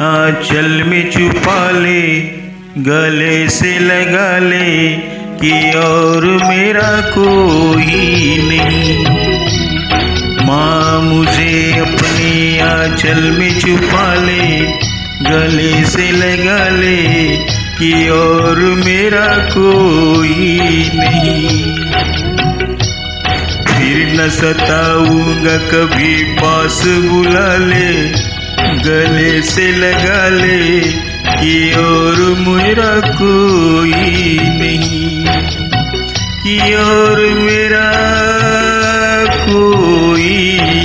आंचल में छुपा ले, गले से लगा ले, कि और मेरा कोई नहीं। माँ मुझे अपने आंचल में छुपा ले, गले से लगा ले, कि और मेरा कोई नहीं। फिर न सताऊँगा कभी पास बुला ले गले से लगा ले कि और मेरा कोई नहीं कि और मेरा कोई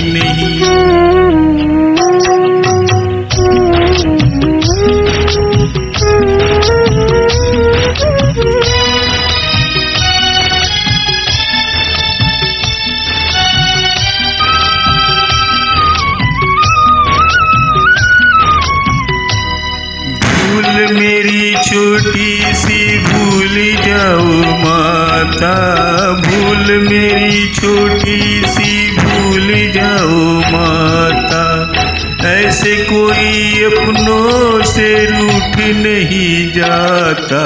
भूल मेरी छोटी सी भूल जाओ माता। ऐसे कोई अपनों से रूठ नहीं जाता।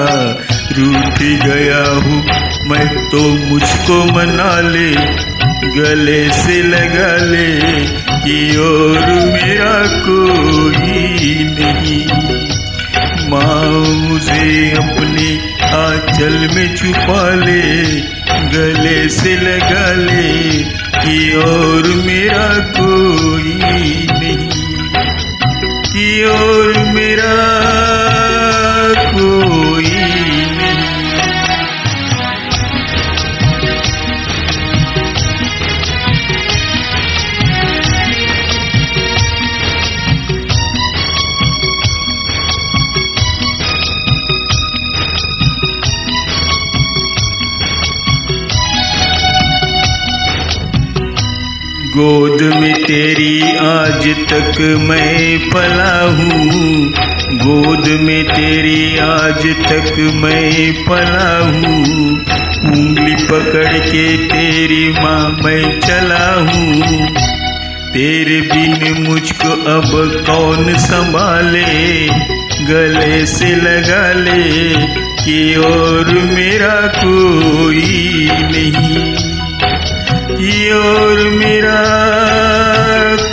रूठ गया हूँ मैं तो मुझको मना ले, गले से लगा ले कि और मेरा कोई नहीं। माँ मुझे अपने आंचल में छुपा ले गले से लगा ले कि और मेरा कोई गोद में तेरी आज तक मैं पला हूँ। गोद में तेरी आज तक मैं पला हूँ। उंगली पकड़ के तेरी माँ मैं चला हूँ। तेरे बिन मुझको अब कौन संभाले? गले से लगा ले कि और मेरा कोई नहीं। कि और मेरा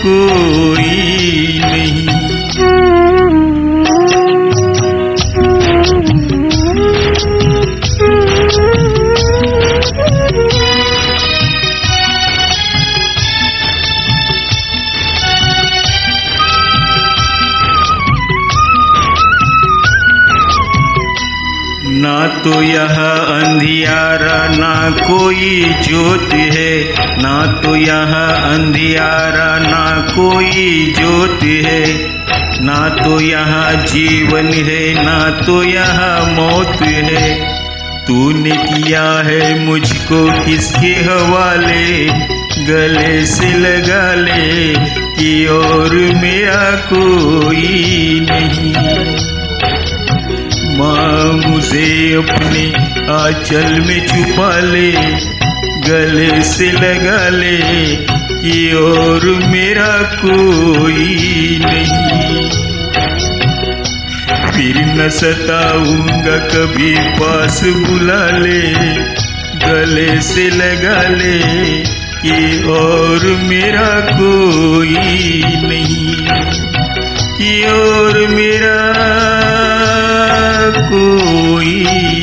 कोई तो यह अंधियारा ना कोई ज्योत है। ना तो यह अंधियारा ना कोई ज्योत है। ना तो यहाँ जीवन है, ना तो यहाँ मौत है। तूने किया है मुझको किसके हवाले? गले से लगा ले कि और मेरा कोई नहीं। माँ मुझे अपने आंचल में छुपा ले, गले से लगा ले कि और मेरा कोई नहीं। फिर न सताऊँगा कभी पास बुला ले, गले से लगा ले कि और मेरा कोई नहीं। कि और मेरा कोई